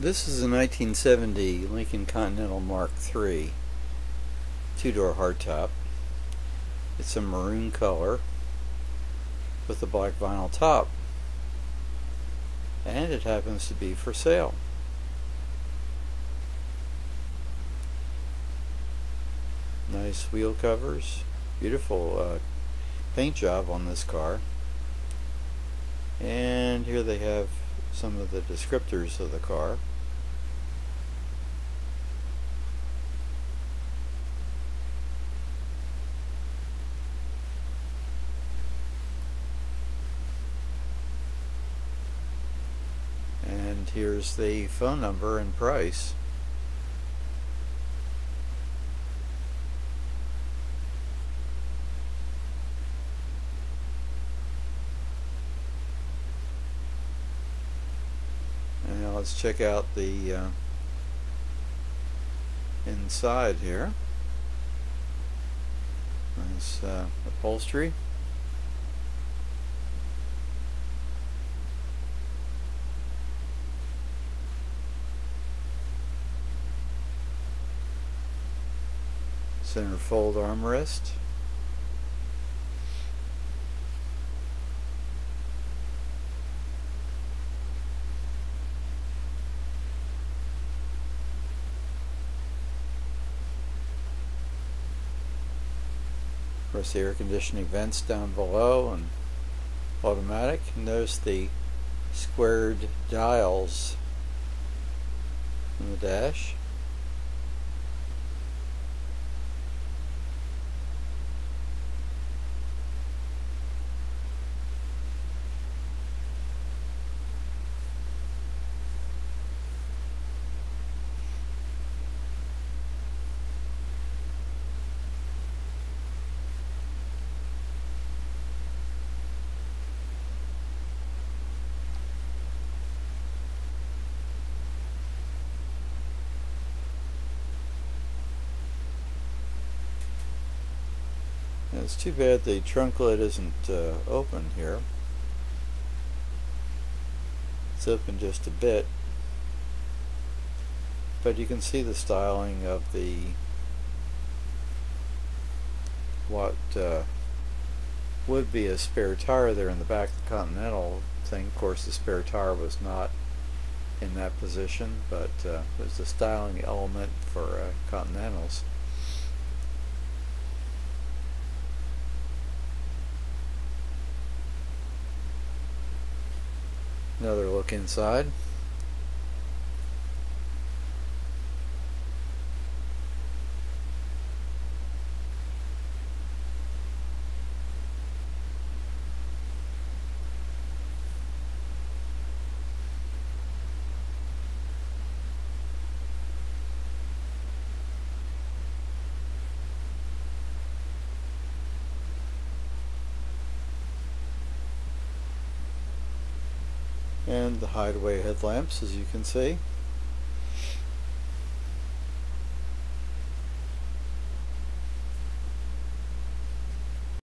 This is a 1970 Lincoln Continental Mark III two-door hardtop. It's a maroon color with a black vinyl top and it happens to be for sale. Nice wheel covers, beautiful uh, paint job on this car and here they have some of the descriptors of the car. And here's the phone number and price. And now let's check out the uh, inside here. Nice uh, upholstery. Center fold armrest. The air conditioning vents down below and automatic. Notice the squared dials in the dash. It's too bad the trunk lid isn't uh, open here. It's open just a bit, but you can see the styling of the what uh, would be a spare tire there in the back of the Continental thing. Of course, the spare tire was not in that position, but uh, was a styling element for uh, Continentals. Another look inside. And the hideaway headlamps as you can see